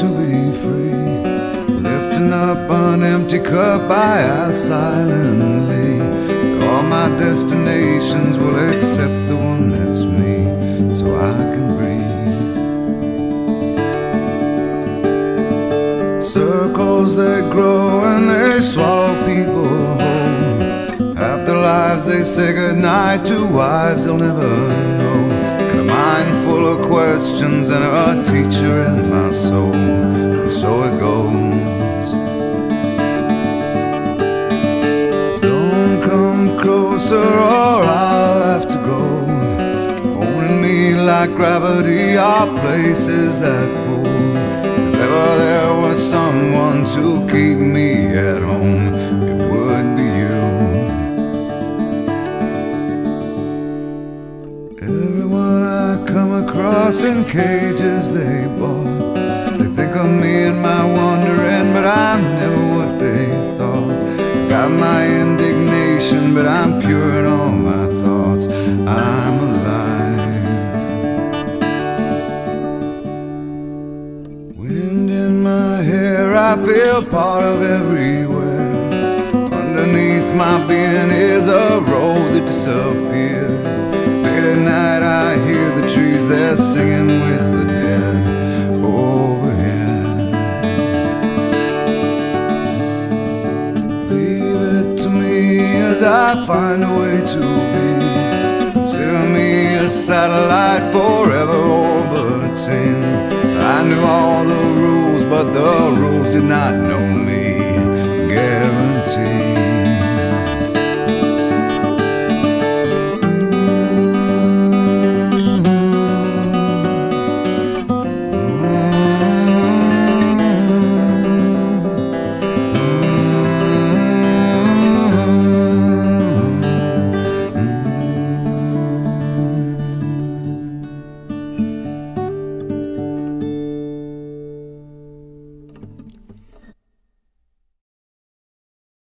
to be free. Lifting up an empty cup, I ask silently. All my destinations will accept the one that's me, so I can breathe. Circles they grow and they swallow people whole. After lives they say goodnight to wives they'll never know. And a mind full of questions and a closer or I'll have to go. Holding me like gravity are places that pull. If ever there was someone to keep me at home, it would be you. Everyone I come across in cages they bought. But I'm pure in all my thoughts. I'm alive. Wind in my hair, I feel part of everywhere. Underneath my being is a road that disappeared. Late at night, I hear the trees, they're singing I find a way to be. Consider me a satellite forever orbiting. I knew all the rules, but the rules did not know me.